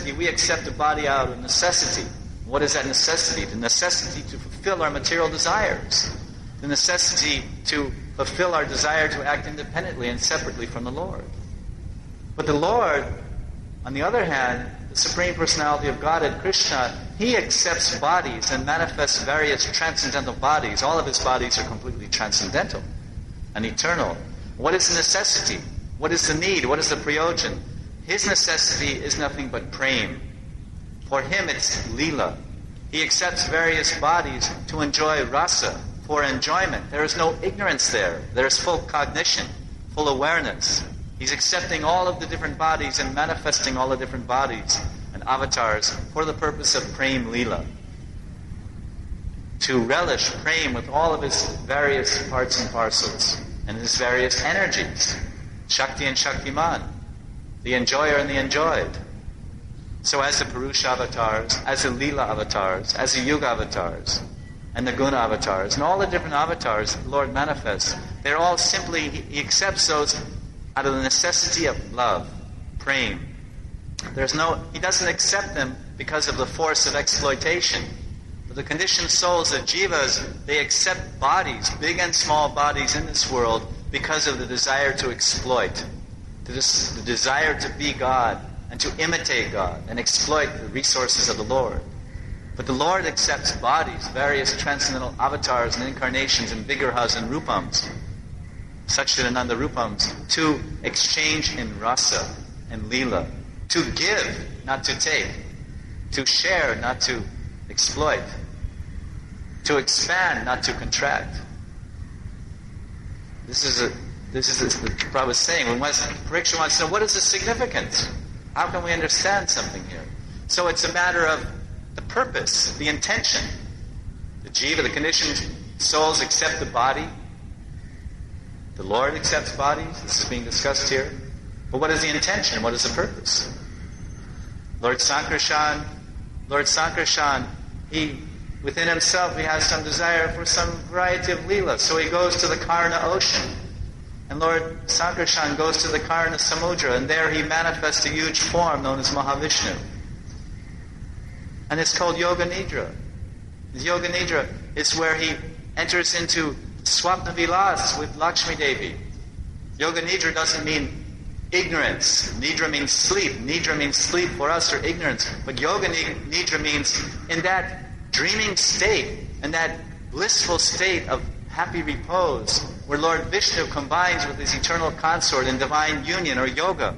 necessity, we accept a body out of necessity. What is that necessity? The necessity to fulfill our material desires. The necessity to fulfill our desire to act independently and separately from the Lord. But the Lord, on the other hand, the Supreme Personality of Godhead, Krishna, he accepts bodies and manifests various transcendental bodies. All of his bodies are completely transcendental and eternal. What is the necessity? What is the need? What is the prayojan? His necessity is nothing but prema. For him, it's lila. He accepts various bodies to enjoy rasa, for enjoyment. There is no ignorance there. There is full cognition, full awareness. He's accepting all of the different bodies and manifesting all the different bodies and avatars for the purpose of Prem Lila. To relish Prem with all of his various parts and parcels and his various energies. Shakti and Shaktiman. The enjoyer and the enjoyed. So as the Purusha avatars, as the Lila avatars, as the Yuga avatars, and the Guna avatars, and all the different avatars the Lord manifests, they're all simply, He accepts those out of the necessity of love, prema. There's no, he doesn't accept them because of the force of exploitation. But the conditioned souls, the jivas, they accept bodies, big and small bodies in this world, because of the desire to exploit, the, the desire to be God and to imitate God and exploit the resources of the Lord. But the Lord accepts bodies, various transcendental avatars and incarnations and vigrahas and rupams, Satchidananda Rupams, to exchange in rasa and lila, to give, not to take, to share, not to exploit, to expand, not to contract. This is a this is the Prabhupada was saying when Parikshit wants to know what is the significance? How can we understand something here? So it's a matter of the purpose, the intention. The jiva, the conditioned souls accept the body, the Lord accepts bodies. This is being discussed here. But what is the intention? What is the purpose? Lord Sankarshan, Lord Sankarshan, he within himself he has some desire for some variety of lila. So he goes to the Karna ocean. And Lord Sankarshan goes to the Karna Samudra, and there he manifests a huge form known as Mahavishnu. And it's called Yoga Nidra. Yoga Nidra is where he enters into Swapna Vilas with Lakshmi Devi. Yoga Nidra doesn't mean ignorance. Nidra means sleep. Nidra means sleep for us or ignorance. But Yoga Nidra means in that dreaming state, in that blissful state of happy repose, where Lord Vishnu combines with his eternal consort in divine union or yoga,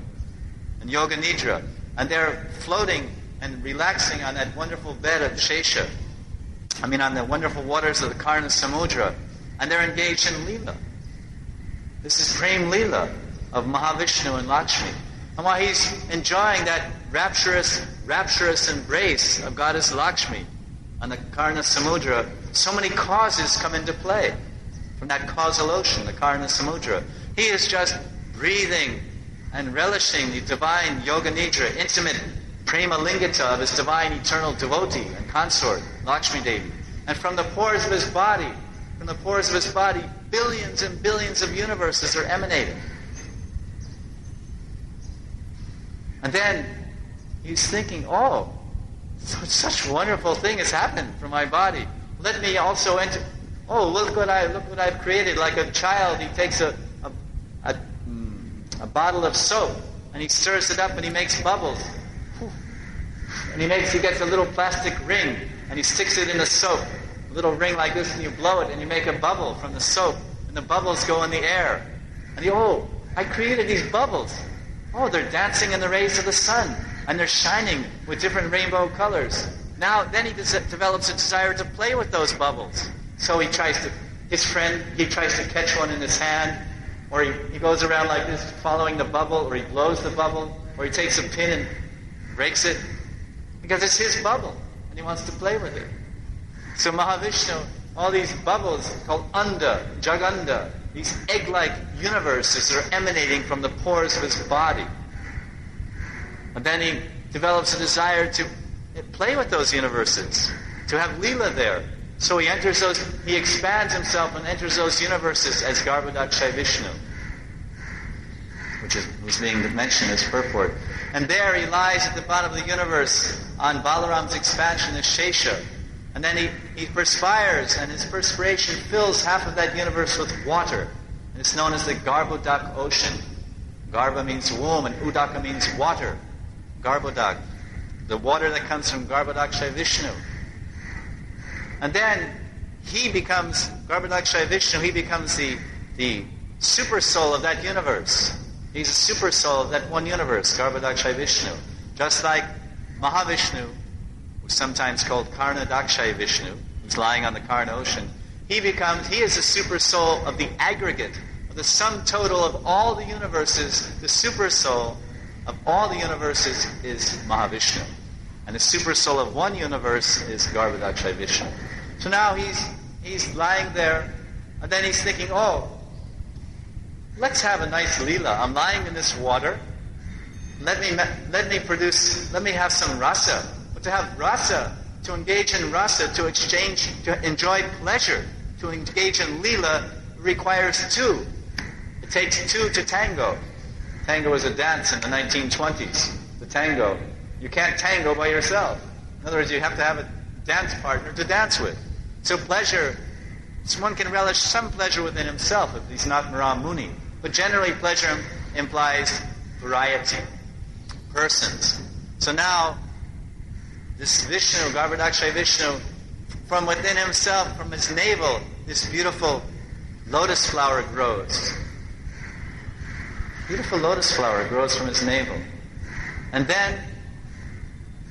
and Yoga Nidra. And they're floating and relaxing on that wonderful bed of Shesha. I mean, on the wonderful waters of the Karna Samudra and they're engaged in Leela. This is Prem Leela of Mahavishnu and Lakshmi. And while he's enjoying that rapturous, rapturous embrace of Goddess Lakshmi on the Karna Samudra, so many causes come into play from that causal ocean, the Karna Samudra. He is just breathing and relishing the divine Yoga Nidra, intimate prema lingita of his divine eternal devotee and consort, Lakshmi Devi. And from the pores of his body, from the pores of his body, billions and billions of universes are emanating. And then he's thinking, oh, such wonderful thing has happened for my body. Let me also enter. Oh, look what I look what I've created. Like a child, he takes a a, a, mm, a bottle of soap and he stirs it up and he makes bubbles. And he makes he gets a little plastic ring and he sticks it in the soap A little ring like this and you blow it and you make a bubble from the soap and the bubbles go in the air. And you, oh, I created these bubbles. Oh, they're dancing in the rays of the sun and they're shining with different rainbow colors. Now, then he des- develops a desire to play with those bubbles. So he tries to, his friend, he tries to catch one in his hand, or he, he goes around like this following the bubble, or he blows the bubble, or he takes a pin and breaks it, because it's his bubble, and he wants to play with it. So Mahavishnu, all these bubbles called anda, jaganda, these egg-like universes are emanating from the pores of his body. And then he develops a desire to play with those universes, to have lila there. So he enters those, he expands himself and enters those universes as Garbhodakshay Vishnu. which is, was being mentioned as purport. And there he lies at the bottom of the universe on Balaram's expansion as Shesha. And then he, he perspires, and his perspiration fills half of that universe with water. And it's known as the Garbhodak ocean. Garbha means womb, and Udaka means water. Garbhodak. The water that comes from Garbhodakshay Vishnu. And then he becomes, Garbhodakshay Vishnu, he becomes the, the super soul of that universe. He's a super soul of that one universe, Garbhodakshay Vishnu. Just like Mahavishnu, sometimes called Karna Karnadakshay Vishnu, who's lying on the Karna ocean, he becomes, he is a super soul of the aggregate, of the sum total of all the universes, the super soul of all the universes is Mahavishnu. And the super soul of one universe is Garbhodakshay Vishnu. So now he's, he's lying there, and then he's thinking, oh, let's have a nice lila. I'm lying in this water. Let me, let me produce, let me have some rasa. But to have rasa, to engage in rasa, to exchange, to enjoy pleasure, to engage in lila requires two. It takes two to tango. Tango was a dance in the 1920s. The tango. You can't tango by yourself. In other words, you have to have a dance partner to dance with. So pleasure, one can relish some pleasure within himself if he's not Maram Muni. But generally, pleasure implies variety, persons. So now, this Vishnu, Garbhodakshay Vishnu, from within himself, from his navel, this beautiful lotus flower grows. Beautiful lotus flower grows from his navel. And then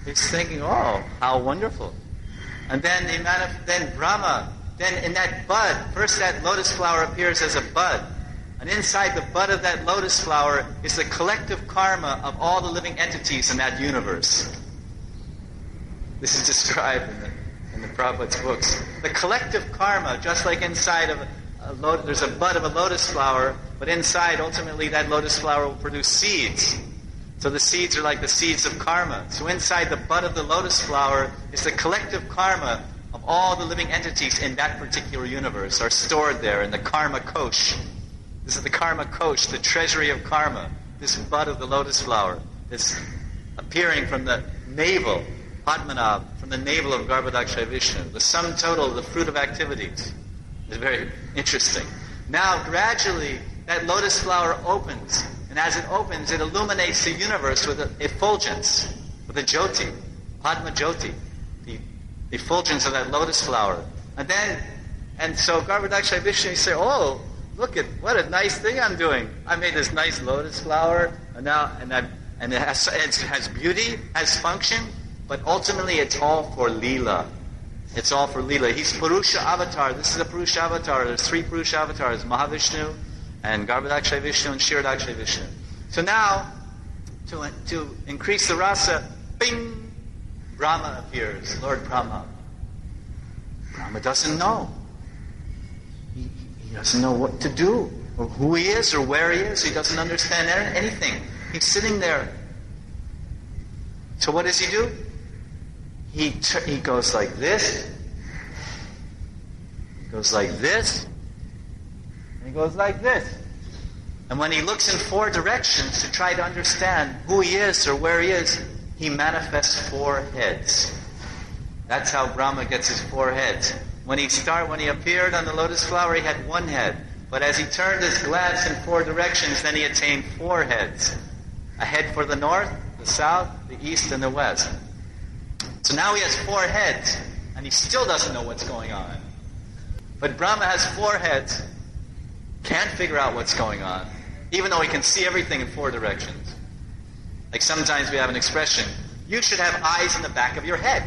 he's thinking, oh, how wonderful. And then, then Brahma, then in that bud, first that lotus flower appears as a bud. And inside the bud of that lotus flower is the collective karma of all the living entities in that universe. This is described in the, in the Prabhupada's books. The collective karma, just like inside of a, there's a bud of a lotus flower, but inside, ultimately, that lotus flower will produce seeds. So the seeds are like the seeds of karma. So inside the bud of the lotus flower is the collective karma of all the living entities in that particular universe are stored there in the karma kosh. This is the karma kosh, the treasury of karma, this bud of the lotus flower, is appearing from the navel, Padmanabh, from the navel of Garbhodakshay Vishnu. The sum total of the fruit of activities is very interesting. Now, gradually, that lotus flower opens, and as it opens, it illuminates the universe with effulgence, with a jyoti, Padma Jyoti, the effulgence of that lotus flower. And then, and so Garbhodakshay Vishnu say, oh, look at what a nice thing I'm doing. I made this nice lotus flower, and now and I and it has, it has beauty, has function, but ultimately it's all for lila. It's all for lila. He's Purusha avatar. This is a Purusha avatar. There's three Purusha avatars: Mahavishnu, and Garbhodakshay Vishnu, and Kshirodakshay Vishnu. So now, to to increase the rasa, bing, Brahma appears. Lord Brahma. Brahma doesn't know. He doesn't know what to do, or who he is, or where he is. He doesn't understand anything. He's sitting there. So what does he do? He, he goes like this. He goes like this. And he goes like this. And when he looks in four directions to try to understand who he is or where he is, he manifests four heads. That's how Brahma gets his four heads. When he start, when he appeared on the lotus flower, he had one head. But as he turned his glance in four directions, then he attained four heads. A head for the north, the south, the east, and the west. So now he has four heads, and he still doesn't know what's going on. But Brahma has four heads, can't figure out what's going on, even though he can see everything in four directions. Like sometimes we have an expression, you should have eyes in the back of your head.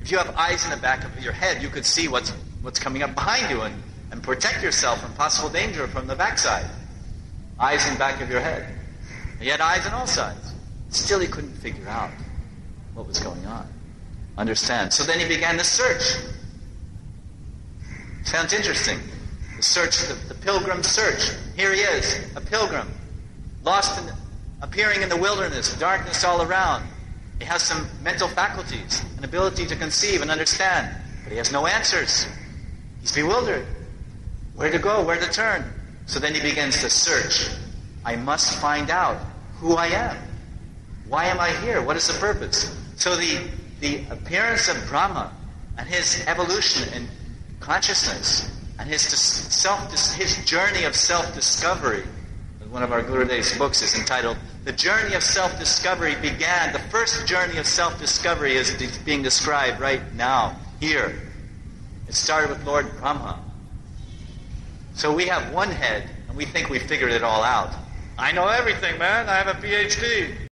If you have eyes in the back of your head, you could see what's, what's coming up behind you and, and protect yourself from possible danger from the backside. Eyes in the back of your head. He had eyes on all sides. Still, he couldn't figure out what was going on. Understand? So then he began the search. Sounds interesting. The search, the, the pilgrim search. Here he is, a pilgrim, lost in, appearing in the wilderness, darkness all around. He has some mental faculties, an ability to conceive and understand, but he has no answers. He's bewildered. Where to go? Where to turn? So then he begins to search. I must find out who I am. Why am I here? What is the purpose? So the, the appearance of Brahma and his evolution in consciousness and his self his journey of self-discovery. One of our Gurudev's books is entitled "The Journey of Self-Discovery Began." The first journey of self-discovery is being described right now here. It started with Lord Brahma. So we have one head and we think we figured it all out. I know everything, man. I have a PhD.